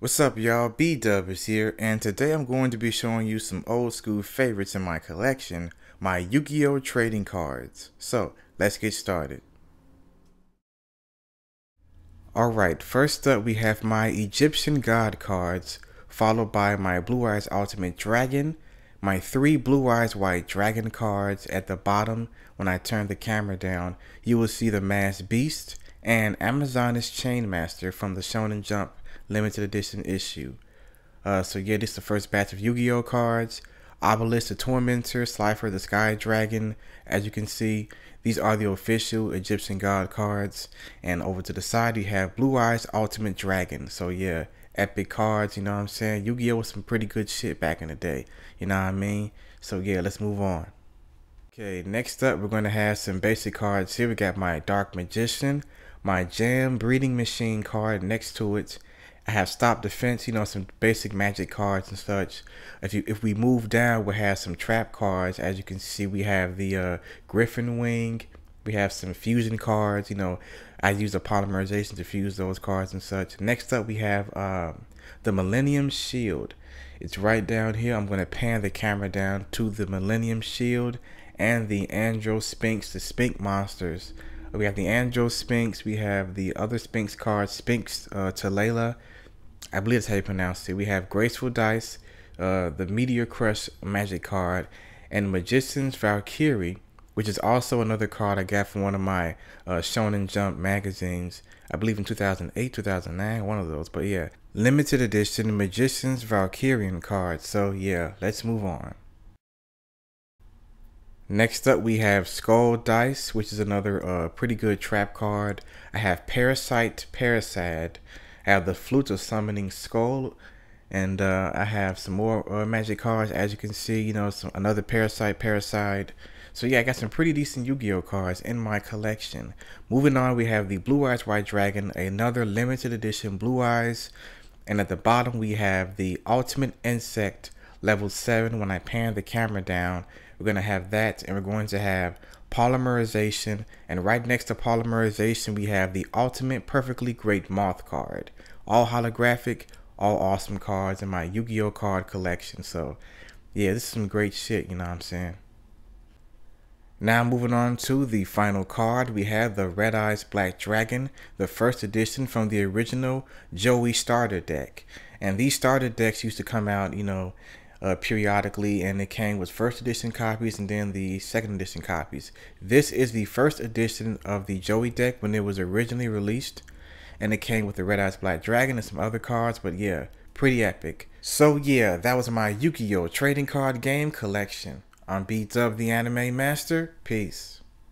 What's up y'all, B-Dub is here, and today I'm going to be showing you some old school favorites in my collection, my Yu-Gi-Oh! trading cards. So, let's get started. Alright, first up we have my Egyptian God cards, followed by my Blue Eyes Ultimate Dragon, my three Blue Eyes White Dragon cards at the bottom. When I turn the camera down, you will see the Masked Beast, and Amazoness Chainmaster from the Shonen Jump limited edition issue. Uh, so yeah, this is the first batch of Yu-Gi-Oh cards. Obelisk the Tormentor, Slifer the Sky Dragon. As you can see, these are the official Egyptian God cards. And over to the side, you have Blue Eyes Ultimate Dragon. So yeah, epic cards, you know what I'm saying? Yu-Gi-Oh was some pretty good shit back in the day. You know what I mean? So yeah, let's move on. Okay, next up, we're going to have some basic cards here. We got my Dark Magician, my Jam Breeding Machine card next to it, I have stop defense, you know, some basic magic cards and such. If you if we move down, we have some trap cards. As you can see, we have the uh, Gryphon Wing. We have some fusion cards. You know, I use a polymerization to fuse those cards and such. Next up, we have um, the Millennium Shield. It's right down here. I'm going to pan the camera down to the Millennium Shield and the Andro Sphinx, the Sphinx monsters. We have the Andro Sphinx. We have the other Sphinx card, Sphinx uh, Talela, I believe that's how you pronounce it. We have Graceful Dice, uh, the Meteor Crush Magic card, and Magician's Valkyria, which is also another card I got from one of my uh, Shonen Jump magazines. I believe in 2008, 2009, one of those. But yeah, limited edition Magician's Valkyrian card. So yeah, let's move on. Next up, we have Skull Dice, which is another uh, pretty good trap card. I have Parasite Paracide, I have the Flute of Summoning Skull, and uh, I have some more uh, magic cards. As you can see, you know, some another Parasite, Parasite. So yeah, I got some pretty decent Yu-Gi-Oh cards in my collection. Moving on, we have the Blue Eyes White Dragon, another limited edition Blue Eyes. And at the bottom, we have the Ultimate Insect level 7. When I pan the camera down, we're going to have that, and we're going to have polymerization, and right next to polymerization, we have the ultimate perfectly great moth card. All holographic, all awesome cards in my Yu-Gi-Oh card collection. So, yeah, this is some great shit, you know what I'm saying? Now moving on to the final card, we have the Red Eyes Black Dragon, the first edition from the original Joey starter deck. And these starter decks used to come out, you know, uh, periodically, and it came with first edition copies and then the second edition copies. This is the first edition of the Joey deck when it was originally released, and it came with the Red Eyes Black Dragon and some other cards, but yeah, pretty epic. So yeah, that was my Yu-Gi-Oh! trading card game collection. I'm B-Dub the Anime Master. Peace.